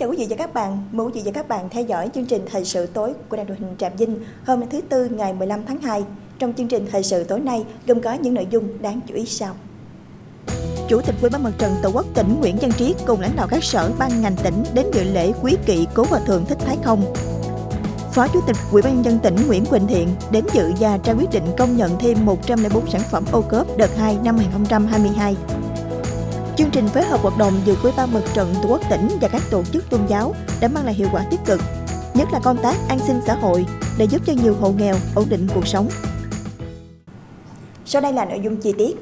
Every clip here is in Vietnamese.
chào quý vị và các bạn. Mời quý vị và các bạn theo dõi chương trình thời sự tối của đài truyền hình Trạm Vinh hôm thứ Tư ngày 15 tháng 2. Trong chương trình thời sự tối nay, gồm có những nội dung đáng chú ý sau. Chủ tịch Ủy ban Mặt trận Tổ quốc tỉnh Nguyễn Văn Triết cùng lãnh đạo các sở, ban ngành tỉnh đến dự lễ quý kỵ Cố Hòa Thượng Thích Thái Không. Phó Chủ tịch Ủy ban nhân dân tỉnh Nguyễn Quỳnh Thiện đến dự và trao quyết định công nhận thêm 104 sản phẩm ô cốp đợt 2 năm 2022. Chương trình phối hợp hoạt động giữa Ủy ban Mặt trận Tổ quốc tỉnh và các tổ chức tôn giáo đã mang lại hiệu quả tích cực, nhất là công tác an sinh xã hội để giúp cho nhiều hộ nghèo ổn định cuộc sống. Sau đây là nội dung chi tiết.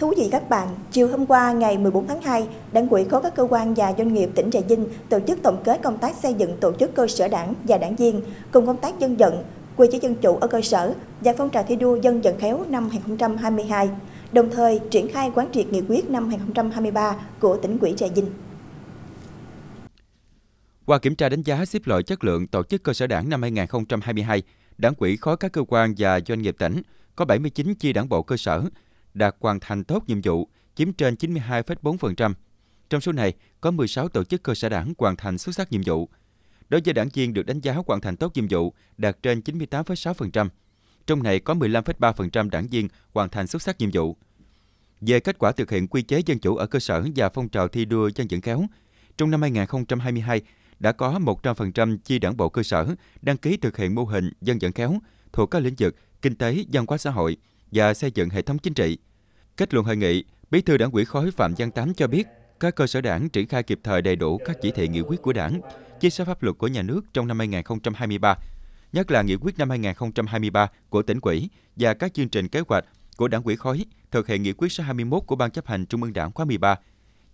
Thưa quý vị các bạn, chiều hôm qua ngày 14 tháng 2, Đảng ủy khối các cơ quan và doanh nghiệp tỉnh Trà Vinh tổ chức tổng kết công tác xây dựng tổ chức cơ sở đảng và đảng viên cùng công tác dân vận, quy chế dân chủ ở cơ sở và phong trào thi đua dân vận khéo năm 2022 đồng thời triển khai quán triệt nghị quyết năm 2023 của tỉnh ủy Trà Vinh. Qua kiểm tra đánh giá xếp loại chất lượng tổ chức cơ sở đảng năm 2022, Đảng quỹ khối các cơ quan và doanh nghiệp tỉnh có 79 chi đảng bộ cơ sở đạt hoàn thành tốt nhiệm vụ, chiếm trên 92,4%. Trong số này, có 16 tổ chức cơ sở đảng hoàn thành xuất sắc nhiệm vụ. Đối với đảng viên được đánh giá hoàn thành tốt nhiệm vụ, đạt trên 98,6%. Trong này có 15,3% đảng viên hoàn thành xuất sắc nhiệm vụ. Về kết quả thực hiện quy chế dân chủ ở cơ sở và phong trào thi đua dân vận khéo, trong năm 2022 đã có 100% chi đảng bộ cơ sở đăng ký thực hiện mô hình dân vận khéo thuộc các lĩnh vực kinh tế, văn hóa xã hội và xây dựng hệ thống chính trị. Kết luận hội nghị, Bí thư Đảng ủy khối Phạm Văn Tám cho biết, các cơ sở đảng triển khai kịp thời đầy đủ các chỉ thị nghị quyết của Đảng, chính sách pháp luật của nhà nước trong năm 2023 nhất là nghị quyết năm 2023 của tỉnh ủy và các chương trình kế hoạch của đảng ủy khối thực hiện nghị quyết số 21 của Ban chấp hành Trung ương Đảng khóa 13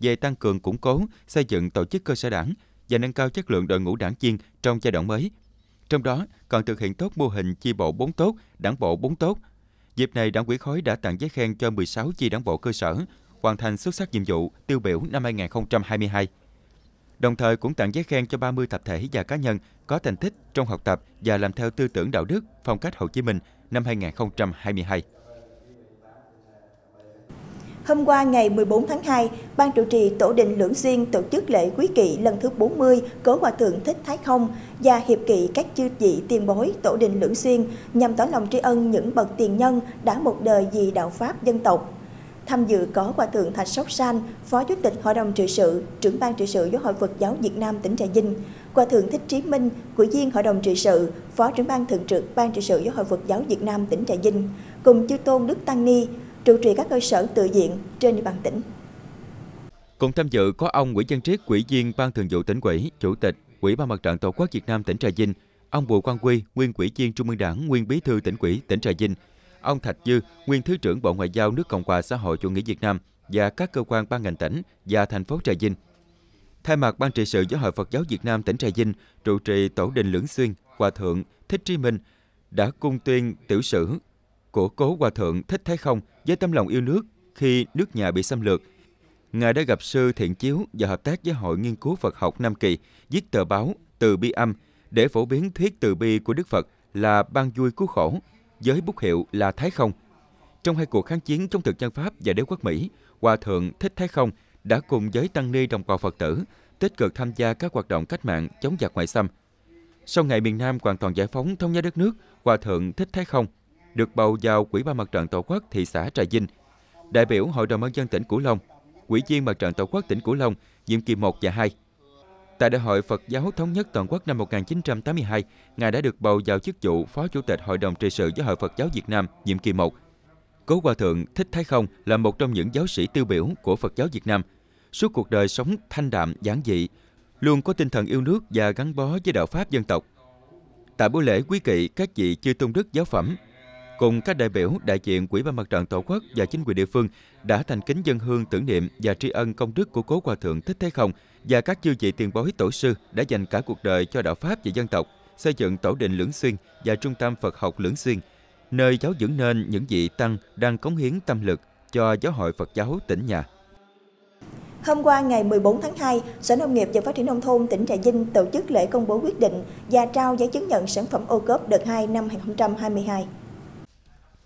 về tăng cường củng cố, xây dựng tổ chức cơ sở đảng và nâng cao chất lượng đội ngũ đảng viên trong giai đoạn mới. Trong đó, còn thực hiện tốt mô hình chi bộ 4 tốt, đảng bộ 4 tốt. Dịp này, đảng ủy khối đã tặng giấy khen cho 16 chi đảng bộ cơ sở, hoàn thành xuất sắc nhiệm vụ tiêu biểu năm 2022 đồng thời cũng tặng giấy khen cho 30 tập thể và cá nhân có thành tích trong học tập và làm theo tư tưởng đạo đức, phong cách Hồ Chí Minh năm 2022. Hôm qua ngày 14 tháng 2, Ban trụ trì Tổ đình Lưỡng Xuyên tổ chức lễ quý kỵ lần thứ 40 Cố Hòa Thượng Thích Thái Không và hiệp kỵ các chư vị tiền bối Tổ đình Lưỡng Xuyên nhằm tỏ lòng tri ân những bậc tiền nhân đã một đời vì đạo Pháp dân tộc. Tham dự có Hòa Thượng Thạch Sóc San, Phó Chủ tịch Hội đồng trị sự, trưởng ban trị sự Giáo hội Phật giáo Việt Nam tỉnh Trà Vinh, Hòa Thượng Thích Trí Minh, Ủy viên Hội đồng trị sự, Phó trưởng ban thường trực Ban trị sự Giáo hội Phật giáo Việt Nam tỉnh Trà Vinh, cùng chư tôn Đức Tăng Ni, trụ trì các cơ sở tự viện trên địa bàn tỉnh. Cùng tham dự có ông Nguyễn Văn Triết, Ủy viên Ban Thường vụ tỉnh ủy, Chủ tịch Ủy ban Mặt trận Tổ quốc Việt Nam tỉnh Trà Vinh, ông Bùi Quang Quy, nguyên Ủy viên Trung ương Đảng, nguyên Bí thư tỉnh ủy tỉnh Trà Vinh, ông Thạch Dư, nguyên Thứ trưởng Bộ Ngoại giao nước Cộng hòa xã hội chủ nghĩa Việt Nam và các cơ quan ban ngành tỉnh và thành phố Trà Vinh. Thay mặt Ban trị sự Giáo hội Phật giáo Việt Nam tỉnh Trà Vinh, trụ trì Tổ đình Lưỡng Xuyên, Hòa thượng Thích Trí Minh đã cung tuyên tiểu sử của cố Hòa thượng Thích Thái Không với tâm lòng yêu nước khi nước nhà bị xâm lược. Ngài đã gặp sư Thiện Chiếu và hợp tác với Hội Nghiên cứu Phật học Nam Kỳ viết tờ báo Từ Bi Âm để phổ biến thuyết từ bi của Đức Phật là ban vui cứu khổ với bút hiệu là Thái Không. Trong hai cuộc kháng chiến chống thực dân Pháp và đế quốc Mỹ, Hòa Thượng Thích Thái Không đã cùng với tăng ni đồng bào Phật tử tích cực tham gia các hoạt động cách mạng chống giặc ngoại xâm. Sau ngày miền Nam hoàn toàn giải phóng thống nhất đất nước, Hòa Thượng Thích Thái Không được bầu vào Quỹ ban Mặt trận Tổ quốc thị xã Trà Vinh, đại biểu Hội đồng nhân dân tỉnh Cửu Long, Quỹ viên Mặt trận Tổ quốc tỉnh Cửu Long nhiệm kỳ 1 và 2. Tại Đại hội Phật giáo Thống nhất Toàn quốc năm 1982, Ngài đã được bầu vào chức vụ Phó Chủ tịch Hội đồng trị sự Giáo hội Phật giáo Việt Nam nhiệm kỳ 1. Cố Hòa Thượng Thích Thái Không là một trong những giáo sĩ tiêu biểu của Phật giáo Việt Nam. Suốt cuộc đời sống thanh đạm, giản dị, luôn có tinh thần yêu nước và gắn bó với đạo Pháp dân tộc. Tại buổi lễ quý kỵ các vị chư tôn đức giáo phẩm, cùng các đại biểu đại diện Quỹ ban Mặt trận Tổ quốc và chính quyền địa phương đã thành kính dân hương tưởng niệm và tri ân công đức của cố hòa thượng Thích Thế Không và các chư vị tiền bối tổ sư đã dành cả cuộc đời cho đạo pháp và dân tộc, xây dựng tổ đình Lưỡng Xuyên và trung tâm Phật học Lưỡng Xuyên, nơi giáo dưỡng nên những vị tăng đang cống hiến tâm lực cho giáo hội Phật giáo tỉnh nhà. Hôm qua ngày 14 tháng 2, Sở Nông nghiệp và Phát triển Nông thôn tỉnh Trà Vinh tổ chức lễ công bố quyết định và trao giấy chứng nhận sản phẩm ô cốp đợt 2 năm 2022.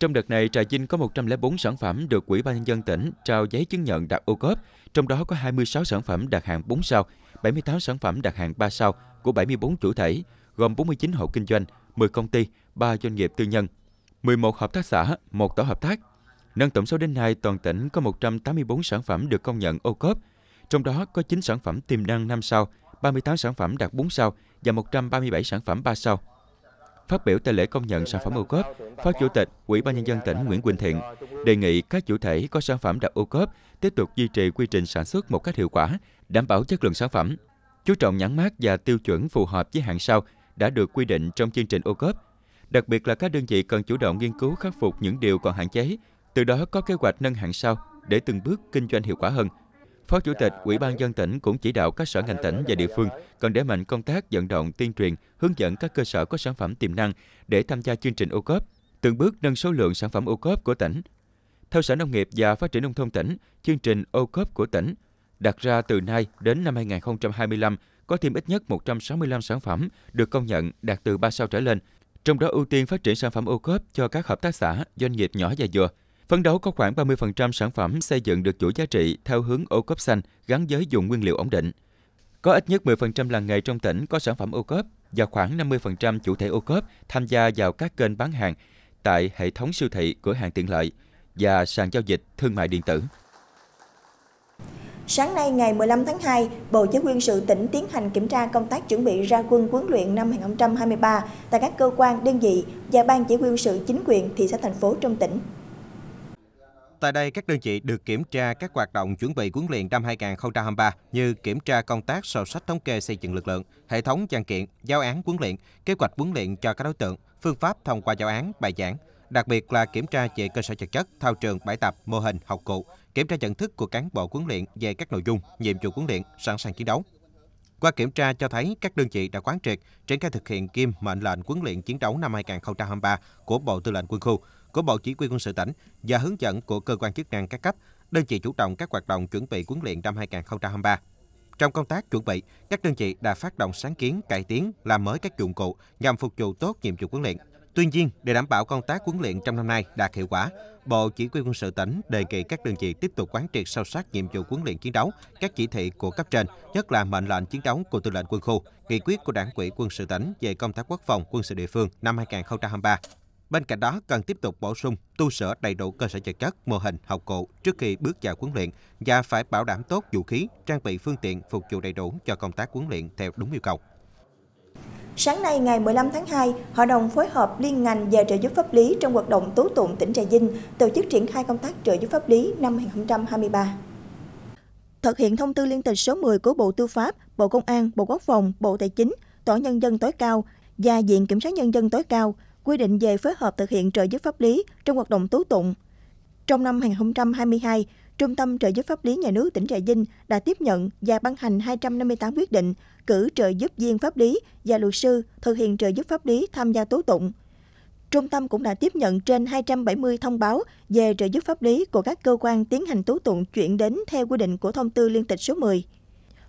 Trong đợt này, Trà Vinh có 104 sản phẩm được Ủy ban nhân dân tỉnh trao giấy chứng nhận đạt ô cốp, trong đó có 26 sản phẩm đạt hạng 4 sao, 78 sản phẩm đạt hạng 3 sao của 74 chủ thể, gồm 49 hộ kinh doanh, 10 công ty, 3 doanh nghiệp tư nhân, 11 hợp tác xã, 1 tổ hợp tác. Nâng tổng số đến nay, toàn tỉnh có 184 sản phẩm được công nhận ô cốp, trong đó có 9 sản phẩm tiềm năng 5 sao, 38 sản phẩm đạt 4 sao và 137 sản phẩm 3 sao. Phát biểu tại lễ công nhận sản phẩm ô cốp, Phó Chủ tịch Ủy ban nhân dân tỉnh Nguyễn Quỳnh Thiện đề nghị các chủ thể có sản phẩm đạt ô cốp tiếp tục duy trì quy trình sản xuất một cách hiệu quả, đảm bảo chất lượng sản phẩm, chú trọng nhãn mát và tiêu chuẩn phù hợp với hạng sao đã được quy định trong chương trình ô cốp. Đặc biệt là các đơn vị cần chủ động nghiên cứu khắc phục những điều còn hạn chế, từ đó có kế hoạch nâng hạng sao để từng bước kinh doanh hiệu quả hơn. Phó Chủ tịch Ủy ban dân tỉnh cũng chỉ đạo các sở ngành tỉnh và địa phương cần đẩy mạnh công tác vận động tuyên truyền, hướng dẫn các cơ sở có sản phẩm tiềm năng để tham gia chương trình ô cốp, từng bước nâng số lượng sản phẩm ô cốp của tỉnh. Theo Sở Nông nghiệp và Phát triển nông thôn tỉnh, chương trình ô cốp của tỉnh đặt ra từ nay đến năm 2025 có thêm ít nhất 165 sản phẩm được công nhận đạt từ 3 sao trở lên, trong đó ưu tiên phát triển sản phẩm ô cốp cho các hợp tác xã, doanh nghiệp nhỏ và vừa. Phấn đấu có khoảng 30% sản phẩm xây dựng được chuỗi giá trị theo hướng ô cốp xanh gắn với dùng nguyên liệu ổn định. Có ít nhất 10% làng nghề trong tỉnh có sản phẩm ô cốp và khoảng 50% chủ thể ô cốp tham gia vào các kênh bán hàng tại hệ thống siêu thị, cửa hàng tiện lợi và sàn giao dịch thương mại điện tử. Sáng nay ngày 15 tháng 2, Bộ Chỉ huy sự tỉnh tiến hành kiểm tra công tác chuẩn bị ra quân huấn luyện năm 2023 tại các cơ quan, đơn vị và ban chỉ huy sự chính quyền thị xã thành phố trong tỉnh. Tại đây, các đơn vị được kiểm tra các hoạt động chuẩn bị huấn luyện năm 2023 như kiểm tra công tác sổ sách thống kê xây dựng lực lượng, hệ thống văn kiện, giáo án huấn luyện, kế hoạch huấn luyện cho các đối tượng, phương pháp thông qua giáo án, bài giảng, đặc biệt là kiểm tra về cơ sở vật chất, thao trường, bãi tập, mô hình, học cụ, kiểm tra nhận thức của cán bộ huấn luyện về các nội dung, nhiệm vụ huấn luyện, sẵn sàng chiến đấu. Qua kiểm tra cho thấy các đơn vị đã quán triệt, triển khai thực hiện kim mệnh lệnh huấn luyện chiến đấu năm 2023 của Bộ Tư lệnh Quân khu, của Bộ Chỉ huy quân sự tỉnh và hướng dẫn của cơ quan chức năng các cấp, đơn vị chủ động các hoạt động chuẩn bị huấn luyện năm 2023. Trong công tác chuẩn bị, các đơn vị đã phát động sáng kiến, cải tiến, làm mới các dụng cụ nhằm phục vụ tốt nhiệm vụ huấn luyện. Tuy nhiên, để đảm bảo công tác huấn luyện trong năm nay đạt hiệu quả, Bộ Chỉ huy quân sự tỉnh đề nghị các đơn vị tiếp tục quán triệt sâu sắc nhiệm vụ huấn luyện chiến đấu, các chỉ thị của cấp trên, nhất là mệnh lệnh chiến đấu của tư lệnh quân khu, nghị quyết của Đảng ủy quân sự tỉnh về công tác quốc phòng quân sự địa phương năm 2023 Bên cạnh đó, cần tiếp tục bổ sung, tu sửa đầy đủ cơ sở vật chất, mô hình, học cụ trước khi bước vào huấn luyện và phải bảo đảm tốt vũ khí, trang bị phương tiện phục vụ đầy đủ cho công tác huấn luyện theo đúng yêu cầu. Sáng nay ngày 15 tháng 2, Hội đồng phối hợp liên ngành về trợ giúp pháp lý trong hoạt động tố tụng tỉnh Trà Vinh tổ chức triển khai công tác trợ giúp pháp lý năm 2023. Thực hiện thông tư liên tịch số 10 của Bộ Tư pháp, Bộ Công an, Bộ Quốc phòng, Bộ Tài chính, Tòa nhân dân tối cao và Viện Kiểm sát nhân dân tối cao quy định về phối hợp thực hiện trợ giúp pháp lý trong hoạt động tố tụng. Trong năm 2022, Trung tâm trợ giúp pháp lý nhà nước tỉnh Trà Vinh đã tiếp nhận và ban hành 258 quyết định cử trợ giúp viên pháp lý và luật sư thực hiện trợ giúp pháp lý tham gia tố tụng. Trung tâm cũng đã tiếp nhận trên 270 thông báo về trợ giúp pháp lý của các cơ quan tiến hành tố tụng chuyển đến theo quy định của thông tư liên tịch số 10.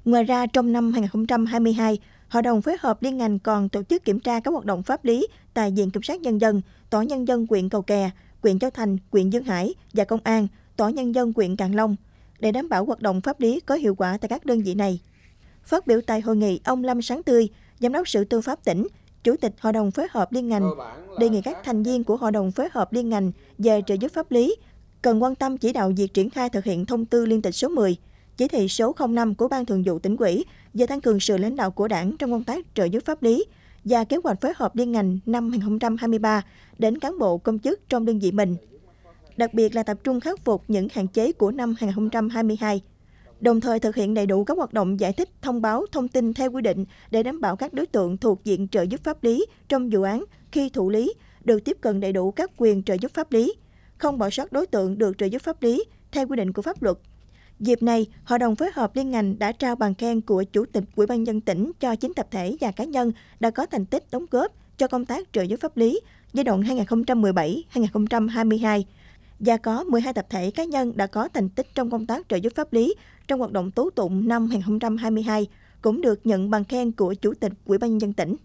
Ngoài ra, trong năm 2022, Hội đồng phối hợp liên ngành còn tổ chức kiểm tra các hoạt động pháp lý tại Viện Kiểm sát Nhân dân, Tòa Nhân dân quyện Cầu Kè, quyện Châu Thành, quyện Dương Hải và Công an, Tòa Nhân dân huyện Càng Long để đảm bảo hoạt động pháp lý có hiệu quả tại các đơn vị này. Phát biểu tại hội nghị, ông Lâm Sáng Tươi, Giám đốc Sở Tư pháp tỉnh, Chủ tịch Hội đồng phối hợp liên ngành, đề nghị các thành viên của Hội đồng phối hợp liên ngành về trợ giúp pháp lý cần quan tâm chỉ đạo việc triển khai thực hiện thông tư liên tịch số 10 chỉ thị số 05 của Ban Thường vụ tỉnh ủy về tăng cường sự lãnh đạo của Đảng trong công tác trợ giúp pháp lý và kế hoạch phối hợp liên ngành năm 2023 đến cán bộ công chức trong đơn vị mình. Đặc biệt là tập trung khắc phục những hạn chế của năm 2022, đồng thời thực hiện đầy đủ các hoạt động giải thích, thông báo, thông tin theo quy định để đảm bảo các đối tượng thuộc diện trợ giúp pháp lý trong vụ án khi thụ lý được tiếp cận đầy đủ các quyền trợ giúp pháp lý, không bỏ sót đối tượng được trợ giúp pháp lý theo quy định của pháp luật. Dịp này, Hội đồng phối hợp liên ngành đã trao bằng khen của Chủ tịch Ủy ban nhân tỉnh cho chín tập thể và cá nhân đã có thành tích đóng góp cho công tác trợ giúp pháp lý giai đoạn 2017-2022 và có 12 tập thể cá nhân đã có thành tích trong công tác trợ giúp pháp lý trong hoạt động tố tụng năm 2022 cũng được nhận bằng khen của Chủ tịch Ủy ban nhân dân tỉnh.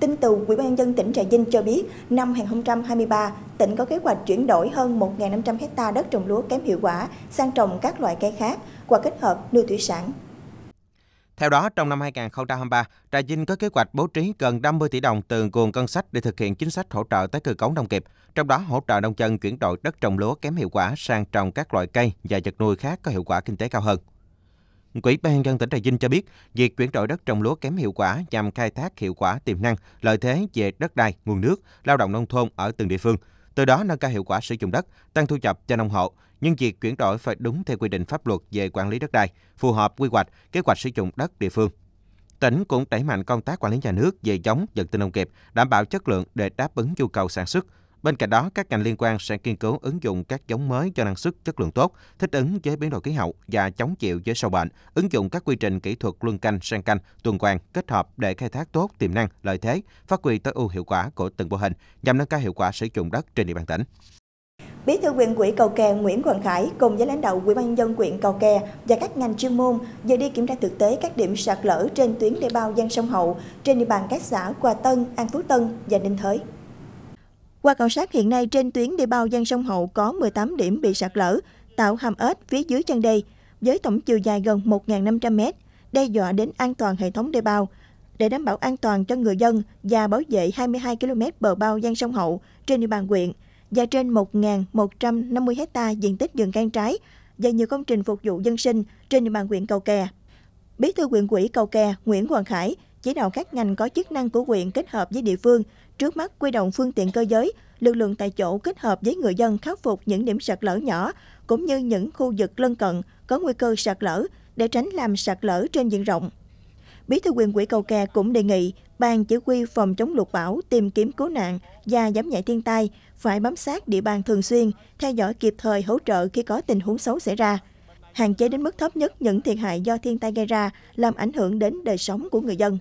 Tin từ Ủy ban dân tỉnh Trà Vinh cho biết, năm 2023, tỉnh có kế hoạch chuyển đổi hơn 1.500 hecta đất trồng lúa kém hiệu quả sang trồng các loại cây khác qua kết hợp nuôi thủy sản. Theo đó, trong năm 2023, Trà Vinh có kế hoạch bố trí gần 50 tỷ đồng từ nguồn ngân sách để thực hiện chính sách hỗ trợ tái cơ cấu nông nghiệp, trong đó hỗ trợ nông dân chuyển đổi đất trồng lúa kém hiệu quả sang trồng các loại cây và vật nuôi khác có hiệu quả kinh tế cao hơn. Quỹ ban dân tỉnh Trà Vinh cho biết, việc chuyển đổi đất trồng lúa kém hiệu quả nhằm khai thác hiệu quả tiềm năng, lợi thế về đất đai, nguồn nước, lao động nông thôn ở từng địa phương, từ đó nâng cao hiệu quả sử dụng đất, tăng thu nhập cho nông hộ. Nhưng việc chuyển đổi phải đúng theo quy định pháp luật về quản lý đất đai, phù hợp quy hoạch, kế hoạch sử dụng đất địa phương. Tỉnh cũng đẩy mạnh công tác quản lý nhà nước về giống, vật tư nông nghiệp, đảm bảo chất lượng để đáp ứng nhu cầu sản xuất, Bên cạnh đó, các ngành liên quan sẽ nghiên cứu ứng dụng các giống mới cho năng suất chất lượng tốt, thích ứng với biến đổi khí hậu và chống chịu với sâu bệnh, ứng dụng các quy trình kỹ thuật luân canh, sang canh, tuần hoàn kết hợp để khai thác tốt tiềm năng, lợi thế, phát huy tối ưu hiệu quả của từng mô hình nhằm nâng cao hiệu quả sử dụng đất trên địa bàn tỉnh. Bí thư huyện ủy Cầu Kè Nguyễn Quang Khải cùng với lãnh đạo Ủy ban nhân dân huyện Cầu Kè và các ngành chuyên môn vừa đi kiểm tra thực tế các điểm sạt lở trên tuyến đê bao Giang sông Hậu trên địa bàn các xã Hòa Tân, An Phú Tân và Ninh Thới. Qua khảo sát hiện nay trên tuyến đê bao gian sông Hậu có 18 điểm bị sạt lở, tạo hàm ếch phía dưới chân đê, với tổng chiều dài gần 1.500 m, đe dọa đến an toàn hệ thống đê bao. Để đảm bảo an toàn cho người dân và bảo vệ 22 km bờ bao gian sông Hậu trên địa bàn huyện và trên 1.150 hecta diện tích rừng can trái và nhiều công trình phục vụ dân sinh trên địa bàn huyện Cầu Kè. Bí thư huyện ủy Cầu Kè Nguyễn Hoàng Khải chỉ đạo các ngành có chức năng của huyện kết hợp với địa phương Trước mắt quy động phương tiện cơ giới, lực lượng tại chỗ kết hợp với người dân khắc phục những điểm sạt lở nhỏ cũng như những khu vực lân cận có nguy cơ sạt lở để tránh làm sạt lở trên diện rộng. Bí thư quyền quỹ cầu kè cũng đề nghị ban chỉ huy phòng chống lụt bão, tìm kiếm cứu nạn và giảm nhẹ thiên tai phải bám sát địa bàn thường xuyên, theo dõi kịp thời hỗ trợ khi có tình huống xấu xảy ra, hạn chế đến mức thấp nhất những thiệt hại do thiên tai gây ra làm ảnh hưởng đến đời sống của người dân.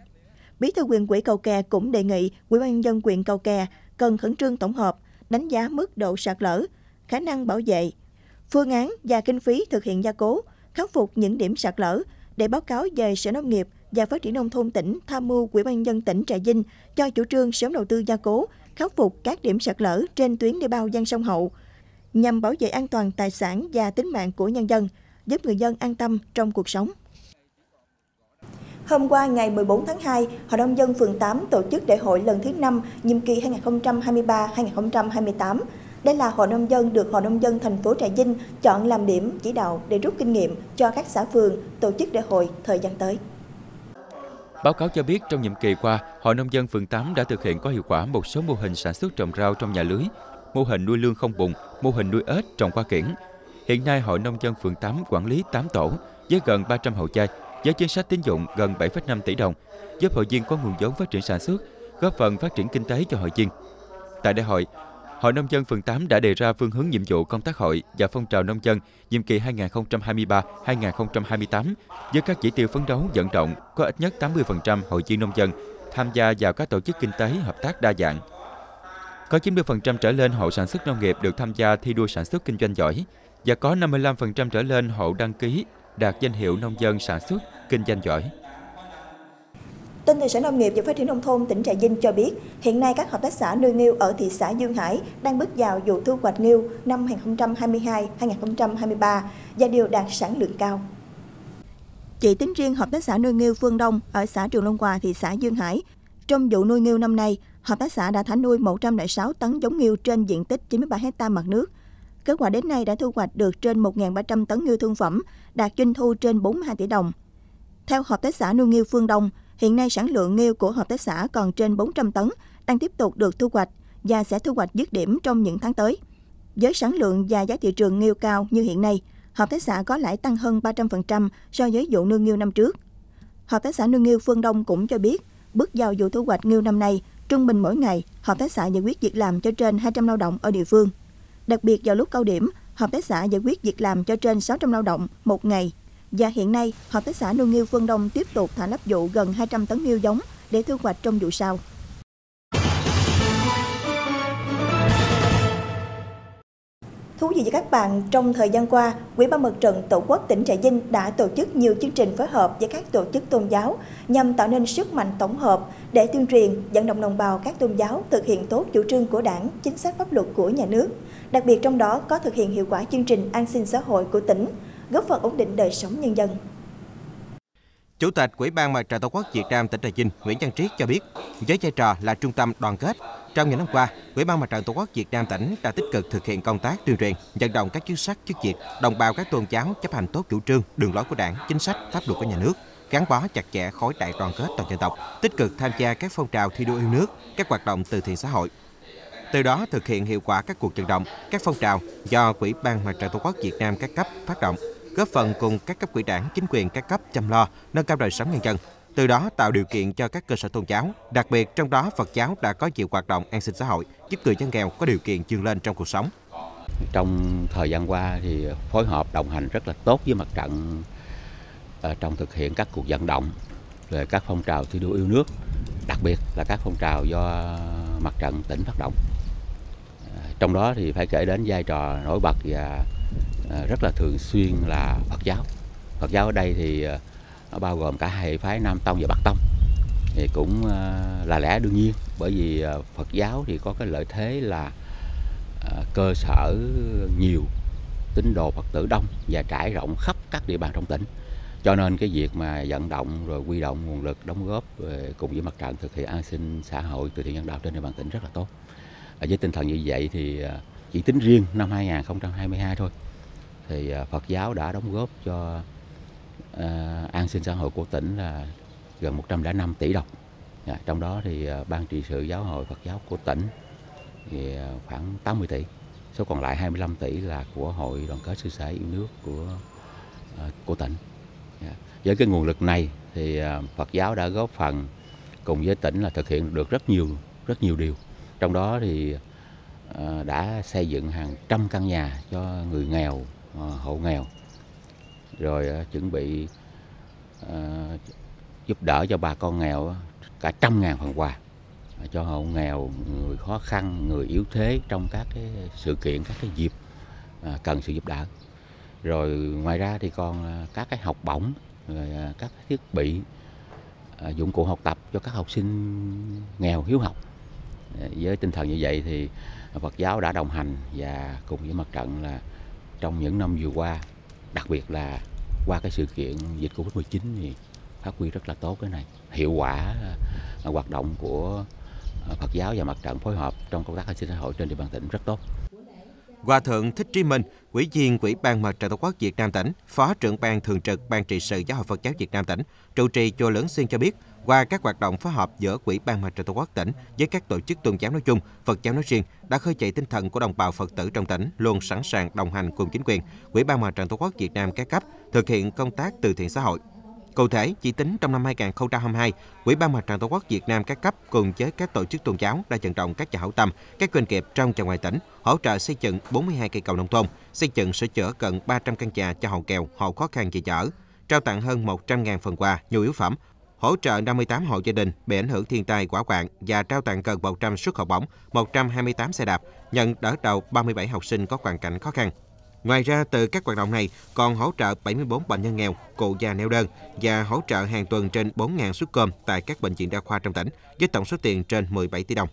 Bí thư quyền quỹ Cầu Kè cũng đề nghị Ủy ban nhân dân quyền Cầu Kè cần khẩn trương tổng hợp, đánh giá mức độ sạt lở, khả năng bảo vệ, phương án và kinh phí thực hiện gia cố, khắc phục những điểm sạt lở để báo cáo về Sở Nông nghiệp và Phát triển nông thôn tỉnh tham mưu Ủy ban nhân dân tỉnh Trà Vinh cho chủ trương sớm đầu tư gia cố, khắc phục các điểm sạt lở trên tuyến đê bao Giang sông Hậu nhằm bảo vệ an toàn tài sản và tính mạng của nhân dân, giúp người dân an tâm trong cuộc sống. Hôm qua ngày 14 tháng 2, Hội đồng dân phường 8 tổ chức đại hội lần thứ 5 nhiệm kỳ 2023-2028. Đây là Hội nông dân được Hội nông dân thành phố Trà Vinh chọn làm điểm chỉ đạo để rút kinh nghiệm cho các xã phường tổ chức đại hội thời gian tới. Báo cáo cho biết trong nhiệm kỳ qua, Hội nông dân phường 8 đã thực hiện có hiệu quả một số mô hình sản xuất trồng rau trong nhà lưới, mô hình nuôi lương không bùn, mô hình nuôi ếch trồng qua kiển. Hiện nay, Hội nông dân phường 8 quản lý 8 tổ với gần 300 hộ chai với chính sách tín dụng gần 7,5 tỷ đồng, giúp hội viên có nguồn vốn phát triển sản xuất, góp phần phát triển kinh tế cho hội viên. Tại đại hội, Hội Nông dân phường 8 đã đề ra phương hướng nhiệm vụ công tác hội và phong trào nông dân nhiệm kỳ 2023-2028 với các chỉ tiêu phấn đấu vận động có ít nhất 80% hội viên nông dân tham gia vào các tổ chức kinh tế hợp tác đa dạng. Có 90% trở lên hộ sản xuất nông nghiệp được tham gia thi đua sản xuất kinh doanh giỏi và có 55% trở lên hộ đăng ký đạt danh hiệu nông dân sản xuất, kinh doanh giỏi. Tin từ Sở Nông nghiệp và Phát triển Nông thôn tỉnh Trà Vinh cho biết, hiện nay các hợp tác xã nuôi nghêu ở thị xã Dương Hải đang bước vào vụ thu hoạch nghêu năm 2022-2023 và đều đạt sản lượng cao. Chỉ tính riêng hợp tác xã nuôi nghêu Phương Đông ở xã Trường Long Hòa, thị xã Dương Hải, trong vụ nuôi nghêu năm nay, hợp tác xã đã thả nuôi 106 tấn giống nghêu trên diện tích 93 hecta mặt nước, Kết quả đến nay đã thu hoạch được trên 1.300 tấn ngư thương phẩm, đạt doanh thu trên 42 tỷ đồng. Theo Hợp tác xã nuôi nghêu Phương Đông, hiện nay sản lượng nghêu của hợp tác xã còn trên 400 tấn, đang tiếp tục được thu hoạch và sẽ thu hoạch dứt điểm trong những tháng tới. Với sản lượng và giá thị trường nghêu cao như hiện nay, hợp tác xã có lãi tăng hơn 300% so với vụ nuôi nghêu năm trước. Hợp tác xã nuôi nghêu Phương Đông cũng cho biết, bước vào vụ thu hoạch nghêu năm nay, trung bình mỗi ngày, hợp tác xã giải quyết việc làm cho trên 200 lao động ở địa phương. Đặc biệt vào lúc cao điểm, hợp tác xã giải quyết việc làm cho trên 600 lao động một ngày. Và hiện nay, hợp tác xã nuôi nghêu Phương Đông tiếp tục thả lắp vụ gần 200 tấn nghêu giống để thu hoạch trong vụ sau. Thú vị với các bạn, trong thời gian qua, Quỹ ban Mặt trận Tổ quốc tỉnh Trà Vinh đã tổ chức nhiều chương trình phối hợp với các tổ chức tôn giáo nhằm tạo nên sức mạnh tổng hợp để tuyên truyền, vận động đồng bào các tôn giáo thực hiện tốt chủ trương của đảng, chính sách pháp luật của nhà nước. Đặc biệt trong đó có thực hiện hiệu quả chương trình an sinh xã hội của tỉnh, góp phần ổn định đời sống nhân dân. Chủ tịch Ủy ban Mặt trận Tổ quốc Việt Nam tỉnh Trà Vinh Nguyễn Văn Triết cho biết, với vai trò là trung tâm đoàn kết, trong những năm qua, Ủy ban Mặt trận Tổ quốc Việt Nam tỉnh đã tích cực thực hiện công tác tuyên truyền, vận động các chức sắc chức việc, đồng bào các tôn giáo chấp hành tốt chủ trương, đường lối của Đảng, chính sách, pháp luật của nhà nước, gắn bó chặt chẽ khối đại đoàn kết toàn dân tộc, tích cực tham gia các phong trào thi đua yêu nước, các hoạt động từ thiện xã hội. Từ đó thực hiện hiệu quả các cuộc vận động, các phong trào do quỹ ban Mặt trận Tổ quốc Việt Nam các cấp phát động, góp phần cùng các cấp quỹ đảng, chính quyền các cấp chăm lo, nâng cao đời sống nhân dân, từ đó tạo điều kiện cho các cơ sở tôn giáo, đặc biệt trong đó Phật giáo đã có nhiều hoạt động an sinh xã hội, giúp người dân nghèo có điều kiện vươn lên trong cuộc sống. Trong thời gian qua thì phối hợp đồng hành rất là tốt với mặt trận ờ, trong thực hiện các cuộc vận động về các phong trào thi đua yêu nước, đặc biệt là các phong trào do mặt trận tỉnh phát động. Trong đó thì phải kể đến vai trò nổi bật và à, rất là thường xuyên là Phật giáo. Phật giáo ở đây thì nó bao gồm cả hệ phái Nam Tông và Bắc Tông. Thì cũng à, là lẽ đương nhiên, bởi vì Phật giáo thì có cái lợi thế là cơ sở nhiều, tín đồ Phật tử đông và trải rộng khắp các địa bàn trong tỉnh. Cho nên cái việc mà vận động rồi quy động nguồn lực, đóng góp cùng với mặt trận thực hiện an sinh xã hội từ thiện nhân đạo trên địa bàn tỉnh rất là tốt. Ờ, với tinh thần như vậy thì ờ, chỉ tính riêng năm 2022 thôi thì ờ, Phật giáo đã đóng góp cho uh, an sinh xã hội của tỉnh là gần 105 tỷ đồng. À, trong đó thì uh, ban trị sự giáo hội Phật giáo của tỉnh thì uh, khoảng 80 tỷ. Số còn lại 25 tỷ là của hội đoàn kết sư sãi yêu nước của uh, của tỉnh. Dạ, với cái nguồn lực này thì uh, Phật giáo đã góp phần cùng với tỉnh là thực hiện được rất nhiều rất nhiều điều. Trong đó thì ờ, đã xây dựng hàng trăm căn nhà cho người nghèo, ờ, hộ nghèo. Rồi ờ, chuẩn bị giúp đỡ cho bà con nghèo cả trăm ngàn phần quà cho hộ nghèo người khó khăn người yếu thế trong các cái sự kiện các cái dịp cần sự giúp đỡ. Rồi ngoài ra thì còn các cái học bổng rồi các thiết bị dụng cụ học tập cho các học sinh nghèo hiếu học với tinh thần như vậy thì Phật giáo đã đồng hành và cùng với mặt trận là trong những năm vừa qua, đặc biệt là qua cái sự kiện dịch Covid-19 thì phát huy rất là tốt cái này. Hiệu quả à, hoạt động của Phật giáo và mặt trận phối hợp trong công tác an sinh xã hội trên địa bàn tỉnh rất tốt. Hòa thượng Thích Trí Minh, Ủy viên Ủy ban Mặt trận Tổ quốc Việt Nam tỉnh, Phó trưởng ban thường trực Ban trị sự Giáo hội Phật giáo Việt Nam tỉnh, trụ trì chùa Lớn Xuyên cho biết, qua các hoạt động phối hợp giữa Quỹ ban Mặt trận Tổ quốc tỉnh với các tổ chức tôn giáo nói chung, Phật giáo nói riêng đã khơi dậy tinh thần của đồng bào Phật tử trong tỉnh luôn sẵn sàng đồng hành cùng chính quyền, Quỹ ban Mặt trận Tổ quốc Việt Nam các cấp thực hiện công tác từ thiện xã hội. Cụ thể, chỉ tính trong năm 2022, Quỹ ban Mặt trận Tổ quốc Việt Nam các cấp cùng với các tổ chức tôn giáo đã vận động các nhà hảo tâm, các doanh nghiệp trong và ngoài tỉnh hỗ trợ xây dựng 42 cây cầu nông thôn, xây dựng sửa chữa gần 300 căn nhà cho hộ nghèo, hộ khó khăn về chở, trao tặng hơn 100.000 phần quà, nhu yếu phẩm, hỗ trợ 58 hộ gia đình bị ảnh hưởng thiên tai quả quạng và trao tặng gần 100 suất học bổng, 128 xe đạp, nhận đỡ đầu 37 học sinh có hoàn cảnh khó khăn. Ngoài ra, từ các hoạt động này còn hỗ trợ 74 bệnh nhân nghèo, cụ già neo đơn và hỗ trợ hàng tuần trên 4.000 suất cơm tại các bệnh viện đa khoa trong tỉnh, với tổng số tiền trên 17 tỷ đồng.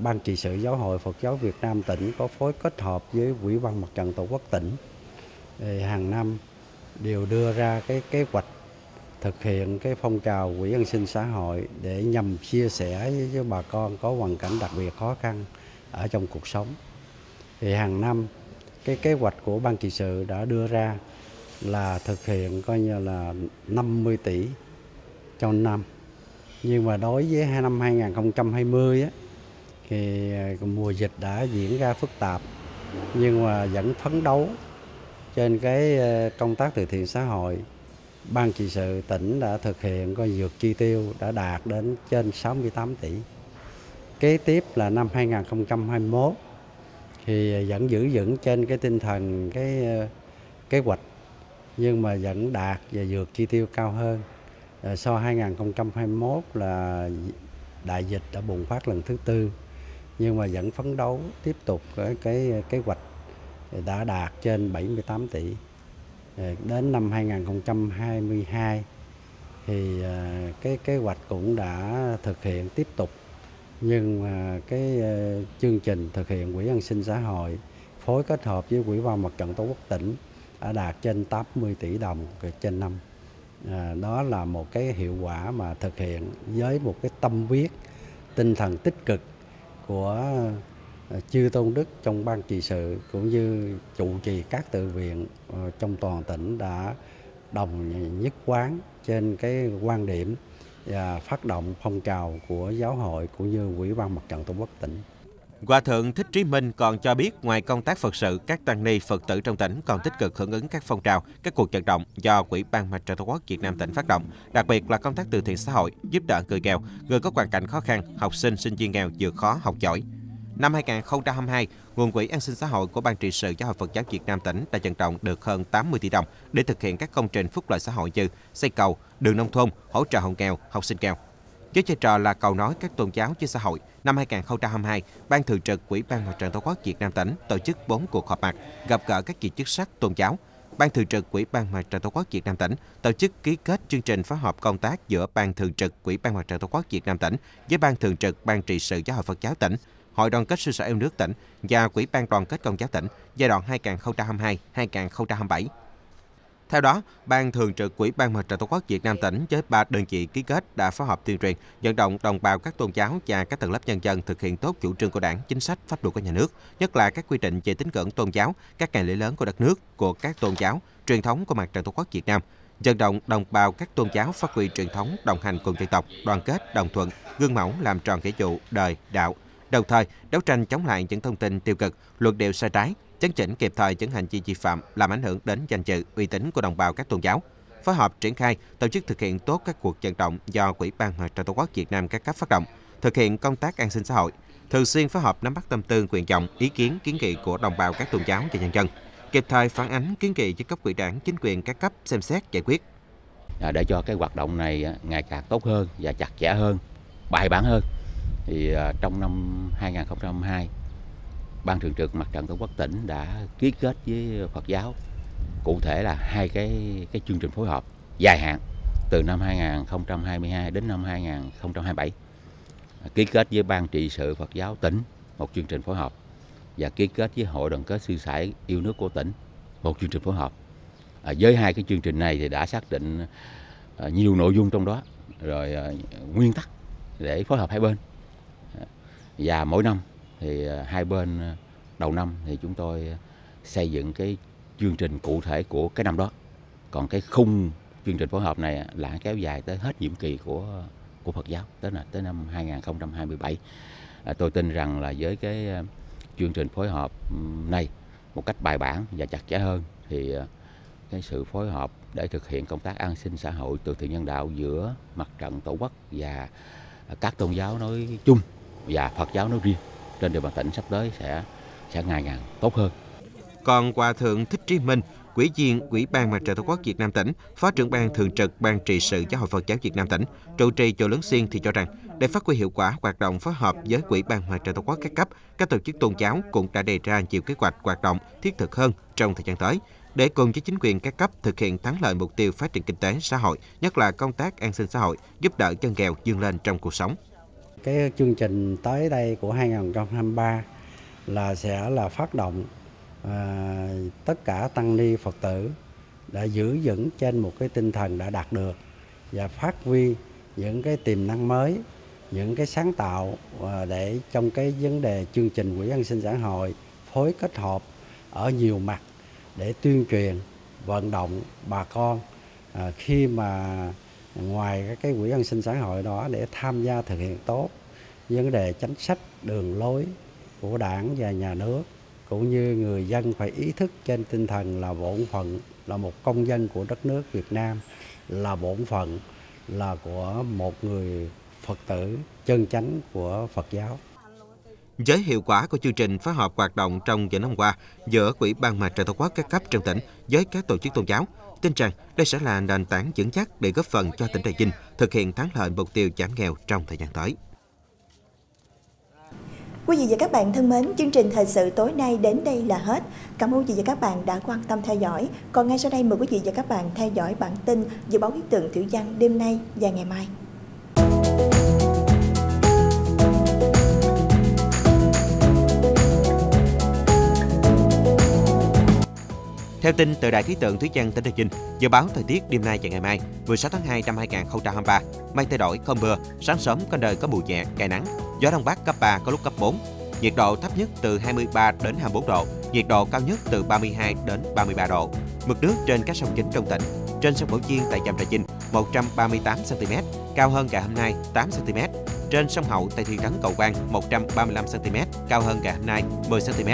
Ban trị sự Giáo hội Phật giáo Việt Nam tỉnh có phối kết hợp với Quỹ ban Mặt trận Tổ quốc tỉnh. Hàng năm đều đưa ra cái kế hoạch thực hiện cái phong trào quỹ an sinh xã hội để nhằm chia sẻ với, với bà con có hoàn cảnh đặc biệt khó khăn ở trong cuộc sống. Thì hàng năm cái kế hoạch của ban trị sự đã đưa ra là thực hiện coi như là 50 tỷ trong năm. Nhưng mà đối với năm 2020 á, thì ờ, mùa dịch đã diễn ra phức tạp nhưng mà vẫn phấn đấu trên cái ờ, công tác từ thiện xã hội ban trị sự tỉnh đã thực hiện coi dược chi tiêu đã đạt đến trên 68 tỷ. Kế tiếp là năm 2021 thì vẫn giữ vững trên cái tinh thần, cái ờ, kế hoạch, nhưng mà vẫn đạt và vượt chi tiêu cao hơn. Ờ, so 2021 là đại dịch đã bùng phát lần thứ tư, nhưng mà vẫn phấn đấu tiếp tục cái cái kế hoạch đã đạt trên 78 tỷ. Đến năm 2022 thì cái kế hoạch cũng đã thực hiện tiếp tục nhưng mà cái ờ, chương trình thực hiện quỹ an sinh xã hội phối kết hợp với quỹ ban mặt trận tổ quốc tỉnh đã đạt trên 80 tỷ đồng trên năm. À, đó là một cái hiệu quả mà thực hiện với một cái tâm huyết, tinh thần tích cực của ờ, chư tôn đức trong ban trị sự cũng như trụ trì các tự viện trong toàn tỉnh đã đồng nhất quán trên cái quan điểm và phát động phong trào của giáo hội cũng như quỹ ban mặt trận tổ quốc tỉnh. Hòa thượng Thích Trí Minh còn cho biết ngoài công tác Phật sự, các tăng ni Phật tử trong tỉnh còn tích cực hưởng ứng các phong trào, các cuộc vận động do Quỹ ban Mặt trận Tổ quốc Việt Nam tỉnh phát động, đặc biệt là công tác từ thiện xã hội, giúp đỡ người nghèo, người có hoàn cảnh khó khăn, học sinh sinh viên nghèo vượt khó học giỏi. Năm 2022, nguồn quỹ an sinh xã hội của Ban trị sự Giáo hội Phật giáo Việt Nam tỉnh đã vận trọng được hơn 80 tỷ đồng để thực hiện các công trình phúc lợi xã hội như xây cầu, đường nông thôn, hỗ trợ hộ nghèo, học sinh nghèo. Với vai trò là cầu nói các tôn giáo với xã hội, năm 2022, Ban Thường trực Quỹ ban Mặt trận Tổ quốc Việt Nam tỉnh tổ chức 4 cuộc họp mặt, gặp gỡ các vị chức sắc tôn giáo. Ban Thường trực Quỹ ban Mặt trận Tổ quốc Việt Nam tỉnh tổ chức ký kết chương trình phối hợp công tác giữa Ban Thường trực Quỹ ban Mặt trận Tổ quốc Việt Nam tỉnh với Ban Thường trực Ban trị sự Giáo hội Phật giáo tỉnh, Hội đoàn kết sư sở yêu nước tỉnh và Quỹ ban đoàn kết công giáo tỉnh giai đoạn 2022-2027. Theo đó, Ban Thường trực Quỹ ban Mặt trận Tổ quốc Việt Nam tỉnh với ba đơn vị ký kết đã phối hợp tuyên truyền, vận động đồng bào các tôn giáo và các tầng lớp nhân dân thực hiện tốt chủ trương của Đảng, chính sách, pháp luật của nhà nước, nhất là các quy định về tín ngưỡng tôn giáo, các ngày lễ lớn của đất nước, của các tôn giáo, truyền thống của Mặt trận Tổ quốc Việt Nam, vận động đồng bào các tôn giáo phát huy truyền thống đồng hành cùng dân tộc, đoàn kết, đồng thuận, gương mẫu làm tròn nghĩa vụ đời, đạo, đồng thời đấu tranh chống lại những thông tin tiêu cực, luận điệu sai trái, chấn chỉnh kịp thời những hành vi vi phạm làm ảnh hưởng đến danh dự, uy tín của đồng bào các tôn giáo. Phối hợp triển khai, tổ chức thực hiện tốt các cuộc vận động do Quỹ ban Mặt trận Tổ quốc Việt Nam các cấp phát động, thực hiện công tác an sinh xã hội, thường xuyên phối hợp nắm bắt tâm tư, nguyện vọng, ý kiến, kiến nghị của đồng bào các tôn giáo và nhân dân, kịp thời phản ánh kiến nghị với cấp ủy đảng, chính quyền các cấp xem xét giải quyết. À, để cho cái hoạt động này à, ngày càng tốt hơn và chặt chẽ hơn, bài bản hơn thì à, trong năm 2022 ban thường trực mặt trận tổ quốc tỉnh đã ký kết với Phật giáo. Cụ thể là hai cái cái chương trình phối hợp dài hạn từ năm 2022 đến năm 2027 à, ký kết với ban trị sự Phật giáo tỉnh một chương trình phối hợp và ký kết với hội đoàn kết sư sãi yêu nước của tỉnh một chương trình phối hợp. À, với hai cái chương trình này thì đã xác định à, nhiều nội dung trong đó. Rồi à, nguyên tắc để phối hợp hai bên và mỗi năm thì ờ, hai bên ờ, đầu năm thì chúng tôi xây dựng cái chương trình cụ thể của cái năm đó. Còn cái khung chương trình phối hợp này là kéo dài tới hết nhiệm kỳ của của Phật giáo tới là tới năm 2027 à, ờ, tôi tin rằng là với cái chương trình phối hợp này một cách bài bản và chặt chẽ hơn thì cái sự phối hợp để thực hiện công tác an sinh xã hội từ thiện nhân đạo giữa mặt trận tổ quốc và các tôn giáo nói chung và Phật giáo nói riêng trên địa bàn tỉnh sắp tới sẽ sẽ ngày càng tốt hơn. Còn Hòa Thượng Thích Trí Minh, quỹ viên quỹ ban Mặt trận Tổ quốc Việt Nam tỉnh, Phó trưởng ban thường trực Ban trị sự Giáo hội Phật giáo Việt Nam tỉnh, trụ trì chùa Lớn Xuyên thì cho rằng để phát huy hiệu quả hoạt động phối hợp với quỹ ban Mặt trận Tổ quốc các cấp, các tổ chức tôn giáo cũng đã đề ra nhiều kế hoạch hoạt động thiết thực hơn trong thời gian tới để cùng với chính quyền các cấp thực hiện thắng lợi mục tiêu phát triển kinh tế xã hội, nhất là công tác an sinh xã hội, giúp đỡ dân nghèo vươn lên trong cuộc sống. Cái chương trình tới đây của 2023 là sẽ là phát động à, tất cả tăng ni Phật tử đã giữ vững trên một cái tinh thần đã đạt được và phát huy những cái tiềm năng mới, những cái sáng tạo à, để trong cái vấn đề chương trình quỹ an sinh xã hội phối kết hợp ở nhiều mặt để tuyên truyền vận động bà con à, khi mà ngoài cái, quỹ an sinh xã hội đó để tham gia thực hiện tốt vấn đề chính sách đường lối của đảng và nhà nước cũng như người dân phải ý thức trên tinh thần là bổn phận là một công dân của đất nước Việt Nam là bổn phận là của một người Phật tử chân chánh của Phật giáo. Với hiệu quả của chương trình phối hợp hoạt động trong những năm qua giữa Quỹ ban Mặt trận Tổ quốc các cấp trong tỉnh với các tổ chức tôn giáo, tin rằng đây sẽ là nền tảng vững chắc để góp phần cho tỉnh Trà Vinh thực hiện thắng lợi mục tiêu giảm nghèo trong thời gian tới. Quý vị và các bạn thân mến, chương trình thời sự tối nay đến đây là hết. Cảm ơn quý vị và các bạn đã quan tâm theo dõi. Còn ngay sau đây mời quý vị và các bạn theo dõi bản tin dự báo khí tượng thủy văn đêm nay và ngày mai. Theo tin từ Đài khí tượng thủy văn tỉnh Trà Vinh, dự báo thời tiết đêm nay và ngày mai, 16 tháng 2 năm 2023, mây thay đổi không mưa, sáng sớm có nơi có mù nhẹ, ngày nắng, gió đông bắc cấp 3 có lúc cấp 4. Nhiệt độ thấp nhất từ 23 đến 24 độ, nhiệt độ cao nhất từ 32 đến 33 độ. Mực nước trên các sông chính trong tỉnh, trên sông Cổ Chiên tại Trạm Trà Vinh 138 cm, cao hơn cả hôm nay 8 cm. Trên sông Hậu tại thị trấn Cầu Quan 135 cm, cao hơn cả hôm nay 10 cm.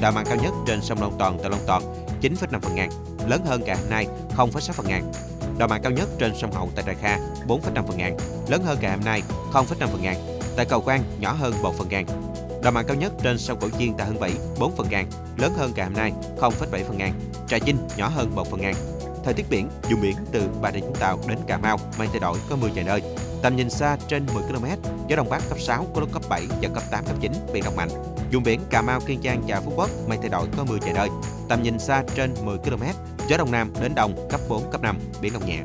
Độ mặn cao nhất trên sông Long Toàn tại Long Toàn 9,5 phần ngàn, lớn hơn cả hôm nay 0,6 phần ngàn. Độ mặn cao nhất trên sông Hậu tại Trà Kha 4,5 phần ngàn, lớn hơn cả hôm nay 0,5 phần ngàn. Tại Cầu Quan nhỏ hơn 1 phần ngàn. Độ mặn cao nhất trên sông Cổ Chiên tại Hưng Vĩ 4 phần ngàn, lớn hơn cả hôm nay 0,7 phần ngàn. Trà Vinh nhỏ hơn 1 phần ngàn. Thời tiết biển, vùng biển từ Bà Rịa Vũng Tàu đến Cà Mau mang thay đổi có mưa vài nơi. Tầm nhìn xa trên 10 km, gió đông bắc cấp 6 có lúc cấp 7 và cấp 8 cấp 9 biển động mạnh. Vùng biển Cà Mau, Kiên Giang và Phú Quốc mây thay đổi có mưa vài nơi. Tầm nhìn xa trên 10 km, gió đông nam đến đông cấp 4 cấp 5 biển động nhẹ.